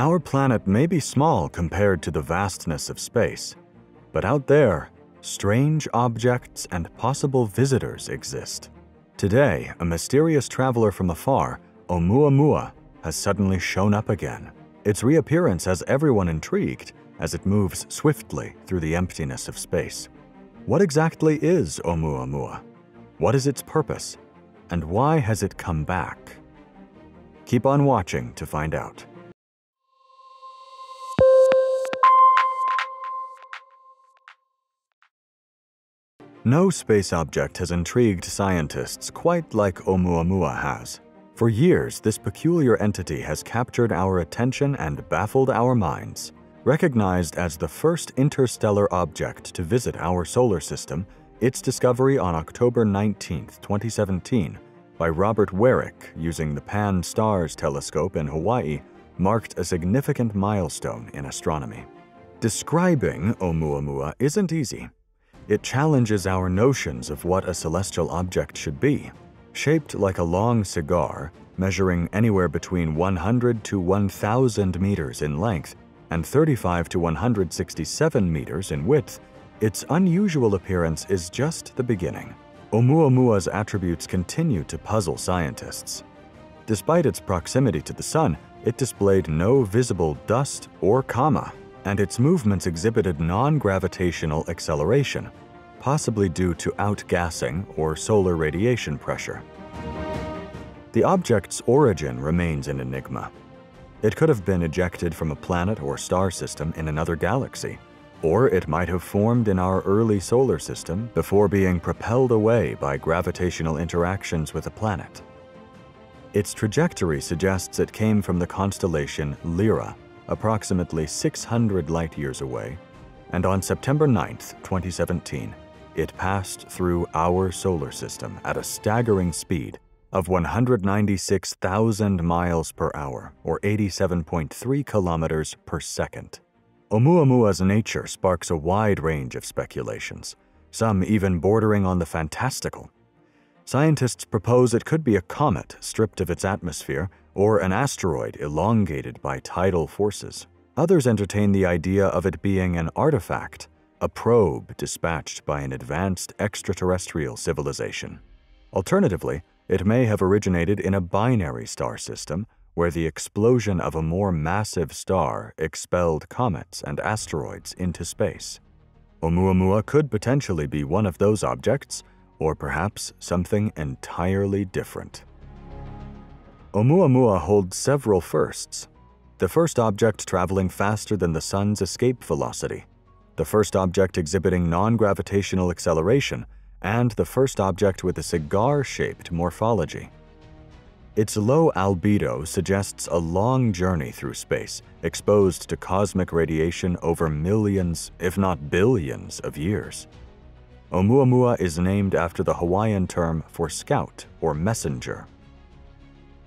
Our planet may be small compared to the vastness of space, but out there, strange objects and possible visitors exist. Today, a mysterious traveler from afar, Oumuamua, has suddenly shown up again. Its reappearance has everyone intrigued as it moves swiftly through the emptiness of space. What exactly is Oumuamua? What is its purpose? And why has it come back? Keep on watching to find out. No space object has intrigued scientists quite like Oumuamua has. For years, this peculiar entity has captured our attention and baffled our minds. Recognized as the first interstellar object to visit our solar system, its discovery on October 19, 2017, by Robert Weryk using the Pan-STARRS telescope in Hawaii marked a significant milestone in astronomy. Describing Oumuamua isn't easy. It challenges our notions of what a celestial object should be. Shaped like a long cigar, measuring anywhere between 100 to 1,000 meters in length and 35 to 167 meters in width, its unusual appearance is just the beginning. Oumuamua's attributes continue to puzzle scientists. Despite its proximity to the Sun, it displayed no visible dust or coma, and its movements exhibited non-gravitational acceleration, possibly due to outgassing or solar radiation pressure. The object's origin remains an enigma. It could have been ejected from a planet or star system in another galaxy, or it might have formed in our early solar system before being propelled away by gravitational interactions with a planet. Its trajectory suggests it came from the constellation Lyra, approximately 600 light-years away, and on September 9, 2017, it passed through our solar system at a staggering speed of 196,000 miles per hour, or 87.3 kilometers per second. Oumuamua's nature sparks a wide range of speculations, some even bordering on the fantastical. Scientists propose it could be a comet stripped of its atmosphere or an asteroid elongated by tidal forces. Others entertain the idea of it being an artifact, a probe dispatched by an advanced extraterrestrial civilization. Alternatively, it may have originated in a binary star system where the explosion of a more massive star expelled comets and asteroids into space. Oumuamua could potentially be one of those objects, or perhaps something entirely different. Oumuamua holds several firsts. The first object traveling faster than the sun's escape velocity, the first object exhibiting non-gravitational acceleration, and the first object with a cigar-shaped morphology. Its low albedo suggests a long journey through space, exposed to cosmic radiation over millions, if not billions, of years. Oumuamua is named after the Hawaiian term for scout or messenger.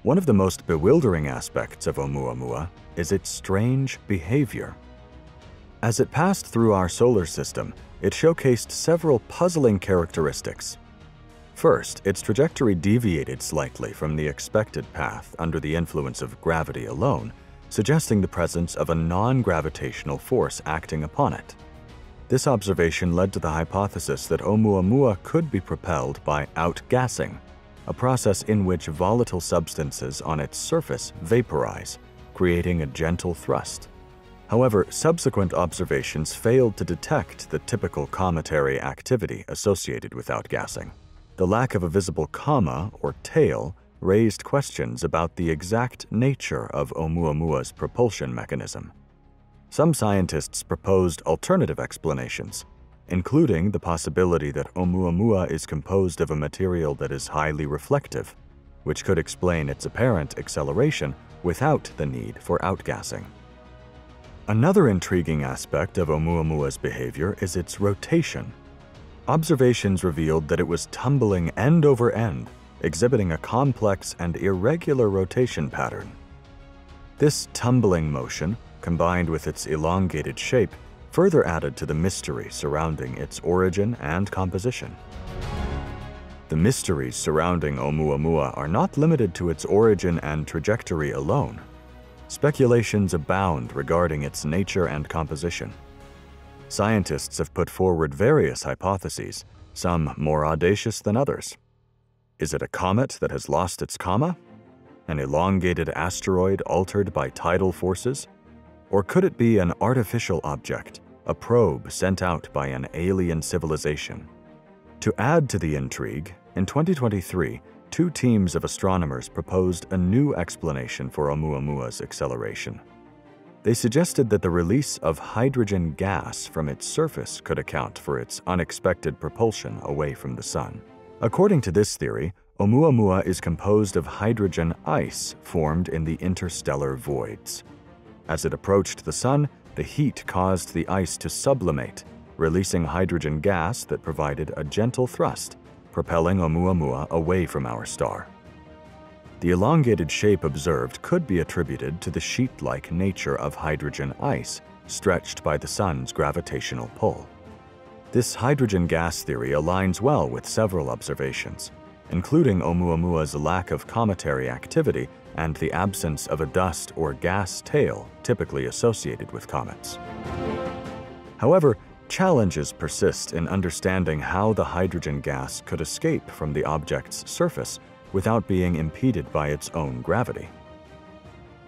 One of the most bewildering aspects of Oumuamua is its strange behavior. As it passed through our solar system, it showcased several puzzling characteristics. First, its trajectory deviated slightly from the expected path under the influence of gravity alone, suggesting the presence of a non-gravitational force acting upon it. This observation led to the hypothesis that Oumuamua could be propelled by outgassing, a process in which volatile substances on its surface vaporize, creating a gentle thrust. However, subsequent observations failed to detect the typical cometary activity associated with outgassing. The lack of a visible coma or tail raised questions about the exact nature of Oumuamua's propulsion mechanism. Some scientists proposed alternative explanations, including the possibility that Oumuamua is composed of a material that is highly reflective, which could explain its apparent acceleration without the need for outgassing. Another intriguing aspect of Oumuamua's behavior is its rotation. Observations revealed that it was tumbling end over end, exhibiting a complex and irregular rotation pattern. This tumbling motion, combined with its elongated shape, further added to the mystery surrounding its origin and composition. The mysteries surrounding Oumuamua are not limited to its origin and trajectory alone. speculations abound regarding its nature and composition. Scientists have put forward various hypotheses, some more audacious than others. Is it a comet that has lost its coma? An elongated asteroid altered by tidal forces? Or could it be an artificial object, a probe sent out by an alien civilization? To add to the intrigue, in 2023, two teams of astronomers proposed a new explanation for Oumuamua's acceleration. They suggested that the release of hydrogen gas from its surface could account for its unexpected propulsion away from the Sun. According to this theory, Oumuamua is composed of hydrogen ice formed in the interstellar voids. As it approached the Sun, the heat caused the ice to sublimate, releasing hydrogen gas that provided a gentle thrust, propelling Oumuamua away from our star. The elongated shape observed could be attributed to the sheet-like nature of hydrogen ice stretched by the Sun's gravitational pull. This hydrogen gas theory aligns well with several observations, including Oumuamua's lack of cometary activity and the absence of a dust or gas tail typically associated with comets. However, challenges persist in understanding how the hydrogen gas could escape from the object's surface without being impeded by its own gravity.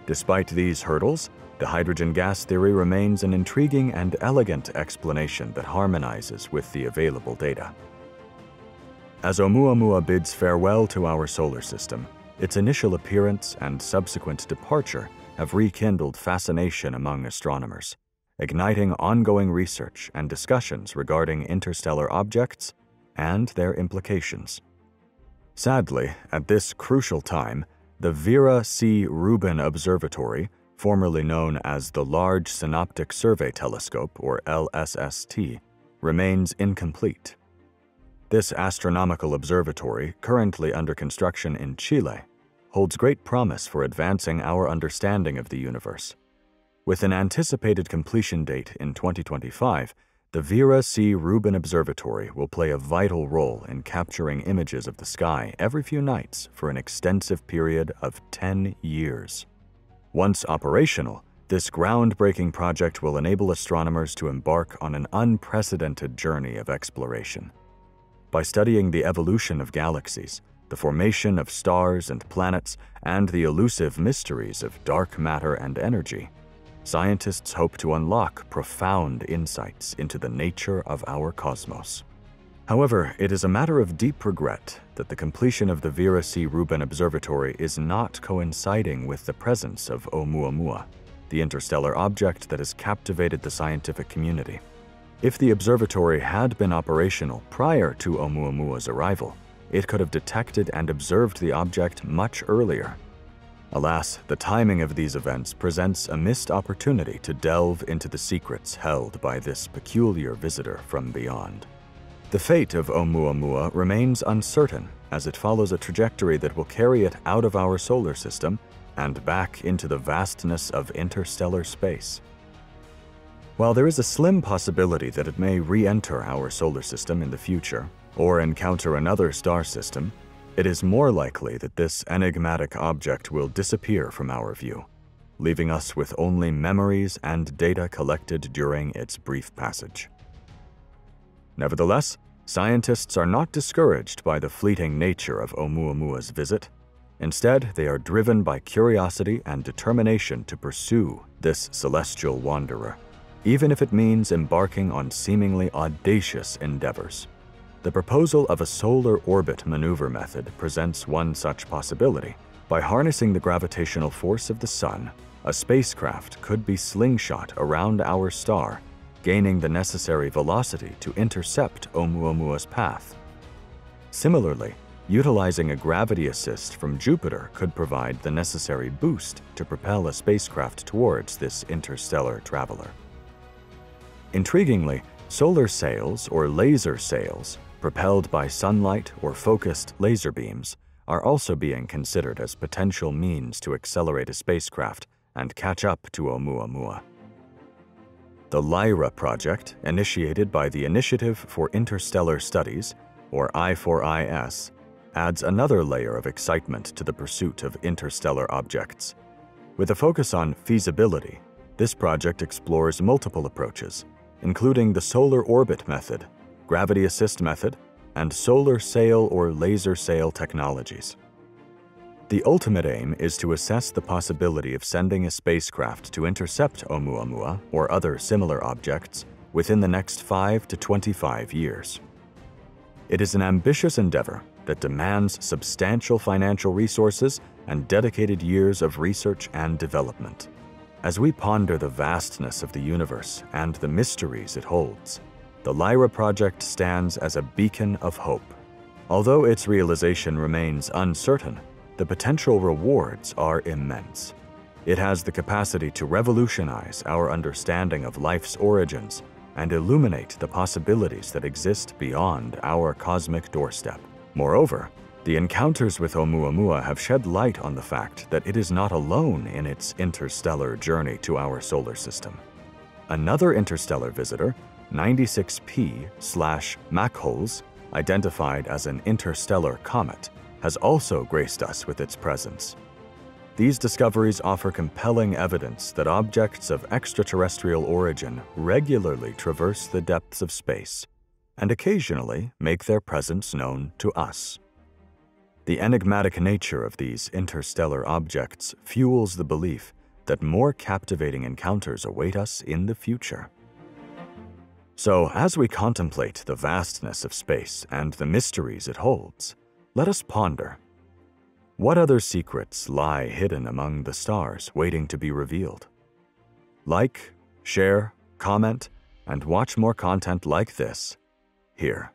Despite these hurdles, the hydrogen gas theory remains an intriguing and elegant explanation that harmonizes with the available data. As Oumuamua bids farewell to our solar system, its initial appearance and subsequent departure have rekindled fascination among astronomers, igniting ongoing research and discussions regarding interstellar objects and their implications. Sadly, at this crucial time, the Vera C. Rubin Observatory, formerly known as the Large Synoptic Survey Telescope, or LSST, remains incomplete. This astronomical observatory, currently under construction in Chile, holds great promise for advancing our understanding of the universe. With an anticipated completion date in 2025, the Vera C. Rubin Observatory will play a vital role in capturing images of the sky every few nights for an extensive period of 10 years. Once operational, this groundbreaking project will enable astronomers to embark on an unprecedented journey of exploration. By studying the evolution of galaxies, the formation of stars and planets, and the elusive mysteries of dark matter and energy, scientists hope to unlock profound insights into the nature of our cosmos. However, it is a matter of deep regret that the completion of the Vera C. Rubin Observatory is not coinciding with the presence of Oumuamua, the interstellar object that has captivated the scientific community. If the observatory had been operational prior to Oumuamua's arrival, it could have detected and observed the object much earlier Alas, the timing of these events presents a missed opportunity to delve into the secrets held by this peculiar visitor from beyond. The fate of Oumuamua remains uncertain as it follows a trajectory that will carry it out of our solar system and back into the vastness of interstellar space. While there is a slim possibility that it may re-enter our solar system in the future, or encounter another star system, it is more likely that this enigmatic object will disappear from our view, leaving us with only memories and data collected during its brief passage. Nevertheless, scientists are not discouraged by the fleeting nature of Oumuamua's visit. Instead, they are driven by curiosity and determination to pursue this celestial wanderer, even if it means embarking on seemingly audacious endeavors. The proposal of a solar orbit maneuver method presents one such possibility. By harnessing the gravitational force of the Sun, a spacecraft could be slingshot around our star, gaining the necessary velocity to intercept Oumuamua's path. Similarly, utilizing a gravity assist from Jupiter could provide the necessary boost to propel a spacecraft towards this interstellar traveler. Intriguingly, solar sails or laser sails propelled by sunlight or focused laser beams, are also being considered as potential means to accelerate a spacecraft and catch up to Oumuamua. The LYRA project, initiated by the Initiative for Interstellar Studies, or I4IS, adds another layer of excitement to the pursuit of interstellar objects. With a focus on feasibility, this project explores multiple approaches, including the solar orbit method, gravity assist method, and solar sail or laser sail technologies. The ultimate aim is to assess the possibility of sending a spacecraft to intercept Oumuamua or other similar objects within the next 5 to 25 years. It is an ambitious endeavor that demands substantial financial resources and dedicated years of research and development. As we ponder the vastness of the universe and the mysteries it holds, the Lyra project stands as a beacon of hope. Although its realization remains uncertain, the potential rewards are immense. It has the capacity to revolutionize our understanding of life's origins and illuminate the possibilities that exist beyond our cosmic doorstep. Moreover, the encounters with Oumuamua have shed light on the fact that it is not alone in its interstellar journey to our solar system. Another interstellar visitor, 96P slash Machholz, identified as an interstellar comet, has also graced us with its presence. These discoveries offer compelling evidence that objects of extraterrestrial origin regularly traverse the depths of space and occasionally make their presence known to us. The enigmatic nature of these interstellar objects fuels the belief that more captivating encounters await us in the future. So, as we contemplate the vastness of space and the mysteries it holds, let us ponder what other secrets lie hidden among the stars waiting to be revealed? Like, share, comment, and watch more content like this here.